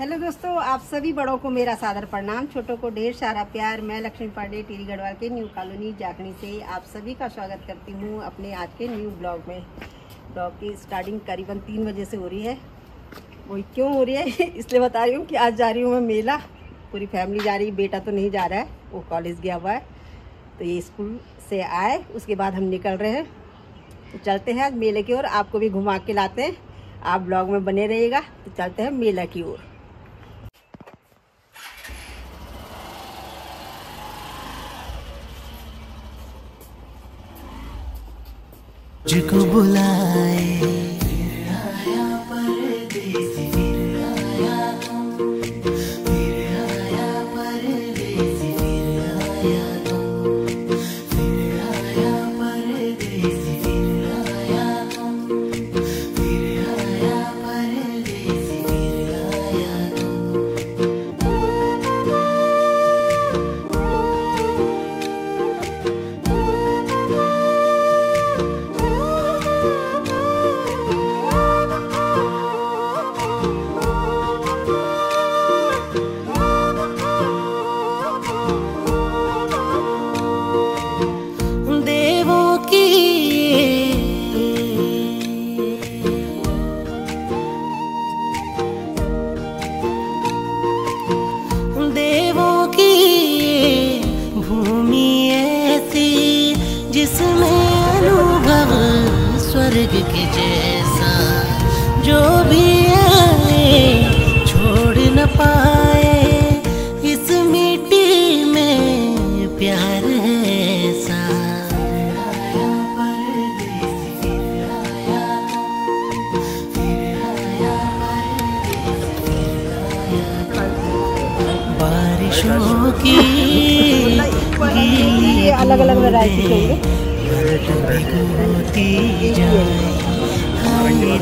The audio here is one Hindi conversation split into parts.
हेलो दोस्तों, आप सभी बड़ों को मेरा सादर प्रणाम, छोटों को ढेर सारा प्यार। मैं लक्ष्मी पांडे टीरी गढ़वाल के न्यू कॉलोनी जाखनी से आप सभी का स्वागत करती हूँ अपने आज के न्यू ब्लॉग में। ब्लॉग की स्टार्टिंग करीबन तीन बजे से हो रही है। वही क्यों हो रही है? इसलिए बता रही हूँ कि आज जा रही हूँ मैं मेला। पूरी फैमिली जा रही बेटा तो नहीं जा रहा है, वो कॉलेज गया हुआ है। तो ये स्कूल से आए, उसके बाद हम निकल रहे हैं। तो चलते हैं आज मेले की ओर, आपको भी घुमा के लाते हैं। आप ब्लॉग में बने रहिएगा तो चलते हैं मेला की ओर। मुझको बुलाए। आया परदेसी ये अलग अलग वैरायटी के होंगे।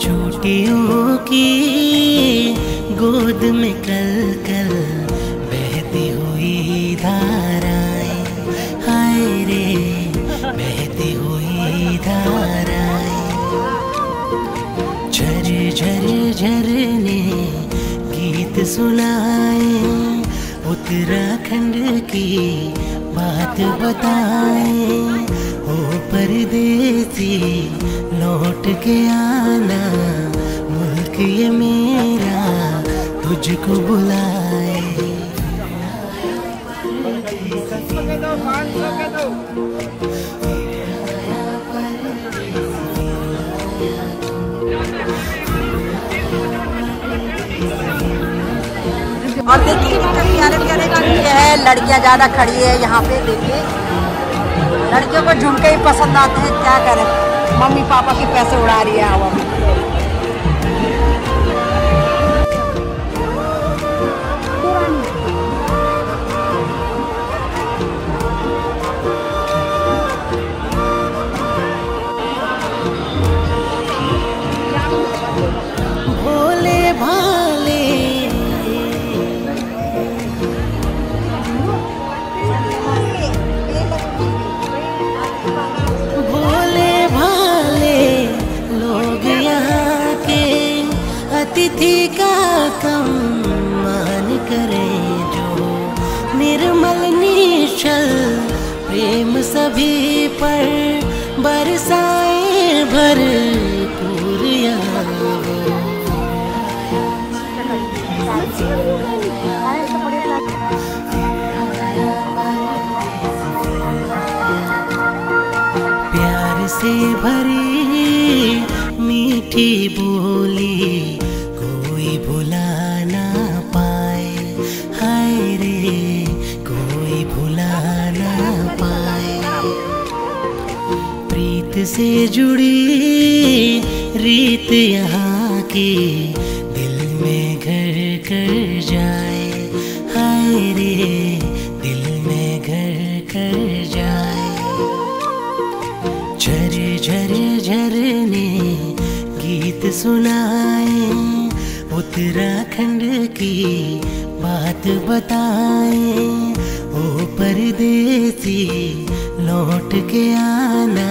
छोटियों की गोद में कल कल झरने गीत सुनाए उत्तराखंड की बात बताए। ओ परदेसी, लौट के आना, मुल्क ये मेरा, तुझको बुलाए। और देखिए कितने प्यारे प्यारे झुमके हैं, लड़कियाँ ज़्यादा खड़ी है यहाँ पे, देखिए। लड़कियों को झुमके ही पसंद आते हैं, क्या करें? मम्मी पापा के पैसे उड़ा रही है हवा सभी पर बरसाए यहाँ प्यार से भरी मीठी बोली कोई भुला से जुड़ी रीत यहाँ की दिल में घर कर जाए। हाय रे, दिल में घर कर जाए। झर झर झरने गीत सुनाए उत्तराखंड की बात बताए। ओ परदेसी लौट के आना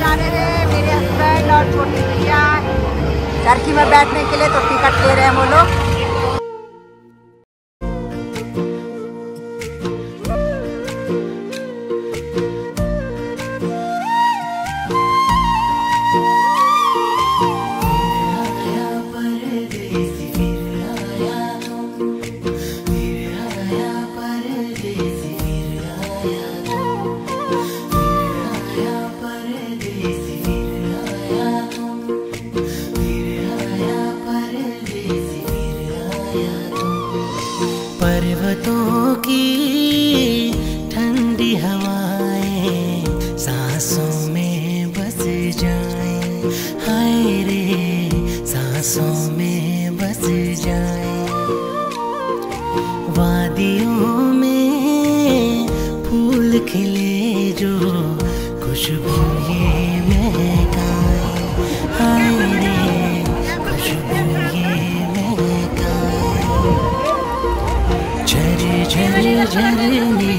जा रहे हैं मेरे हस्बैंड और भैया। टर्की में बैठने के लिए तो टिकट ले रहे हैं वो लोग। सांसों में बस जाएँ। वादियों में फूल खिले जो खुशबू ये महकाए। हाय खुशबू ये महकाए। झर झर झरने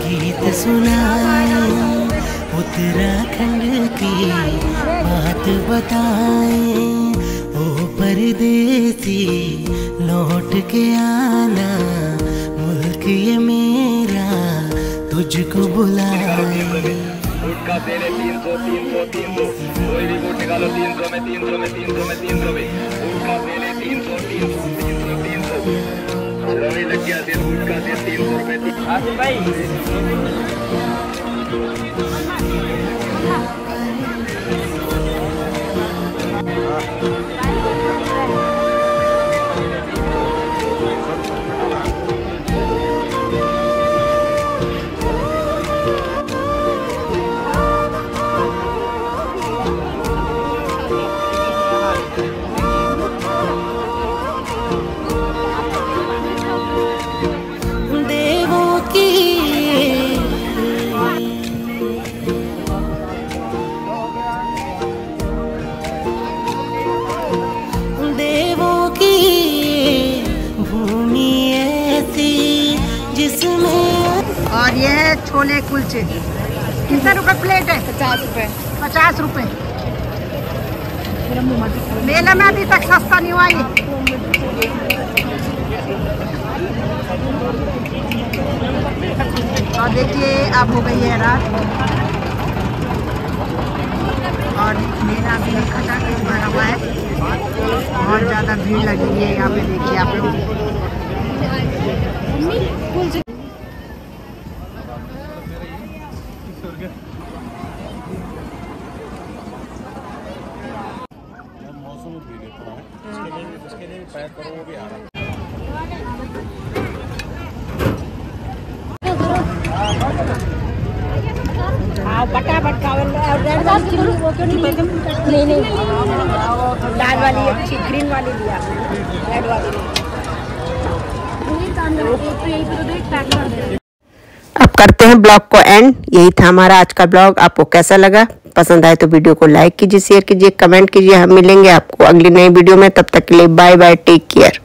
गीत सुनाए। उत्तराखंड की बात बताए। परदेसी लौट के आना मुल्क ये मेरा तुझको बुलाए देवों छोले कुलचे। कितने रुपए प्लेट है? पचास रुपए। पचास रुपए। मेले में अभी तक सस्ता नहीं हुआ ये। और देखिए अब हो गई है रात। और मेला भी खटा के भरा हुआ है। बहुत ज़्यादा भीड़ लगी हुई है यहाँ पे देखिए आप लोग। मौसम धीरे पड़ा है। उसके लिए उसके लिए पैक करो वो भी आ रहा है। रेड वाली वो क्यों नहीं नहीं नहीं। लाल वाली अच्छी ग्रीन वाली लिया रेड वाली। अब करते हैं ब्लॉग को एंड। यही था हमारा आज का ब्लॉग। आपको कैसा लगा? पसंद आए तो वीडियो को लाइक कीजिए, शेयर कीजिए, कमेंट कीजिए। हम मिलेंगे आपको अगली नई वीडियो में। तब तक के लिए बाय बाय टेक केयर।